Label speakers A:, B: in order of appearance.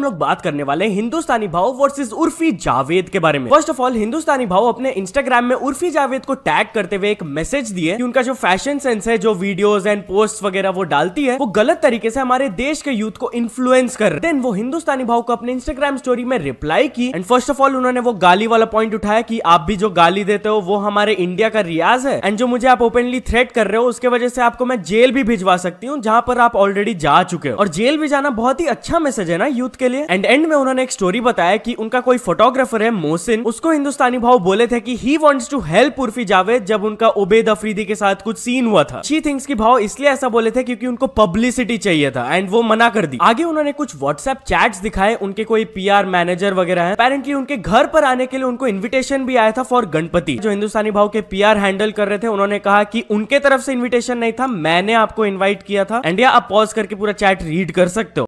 A: हम लोग बात करने वाले हिंदुस्तानी भाव वर्सेस उर्फी जावेद के बारे में। फ़र्स्ट ऑफ़ ऑल हिंदुस्तानी भाव अपने इंस्टाग्राम में उर्फी जावेद को टैग करते हुए एक मैसेज दिए। कि उनका जो फ़ैशन सेंस है, जो वीडियोस एंड पोस्ट वगैरह वो डालती है, वो गलत तरीके से हमारे देश के यूथ को इन्फ्लुएंस कर देन वो हिंदुस्तानी भाव को अपने इंस्टाग्राम स्टोरी में रिप्लाई की। एंड फ़र्स्ट ऑफ़ ऑल उन्होंने वो गाली वाला पॉइंट उठाया कि आप भी जो गाली देते हो, वो हमारे इंडिया का रियाज है। एंड जो मुझे आप ओपनली थ्रेट कर रहे हो, उसके वजह से आपको मैं जेल भी भिजवा सकती हूँ, जहाँ पर आप ऑलरेडी जा चुके हो। और जेल भी जाना बहुत ही अच्छा मैसेज है ना यूथ के लिए। एंड एंड में उन्होंने एक स्टोरी बताया कि उनका कोई फोटोग्राफर है मोहसिन उसको हिंदुस्तानी भाव बोले थे कि he wants to help Urfi Javed जब उनका उबेद अफरीदी के साथ कुछ सीन हुआ था। शी थिंग्स की भाव इसलिए ऐसा बोले थे क्योंकि उनको पब्लिसिटी चाहिए था एंड वो मना कर दी। आगे उन्होंने कुछ व्हाट्सएप चैट्स दिखाए, उनके कोई पीआर मैनेजर वगैरह है। अपेरेंटली उनके घर पर आने के लिए उनको इन्विटेशन भी आया था फॉर गणपति। जो हिंदुस्तानी भाव के पीआर हैंडल कर रहे थे, उन्होंने कहा कि उनके तरफ़ से इन्विटेशन नहीं था, मैंने आपको इन्वाइट किया था। एंड या आप पॉज करके पूरा चैट रीड कर सकते हो।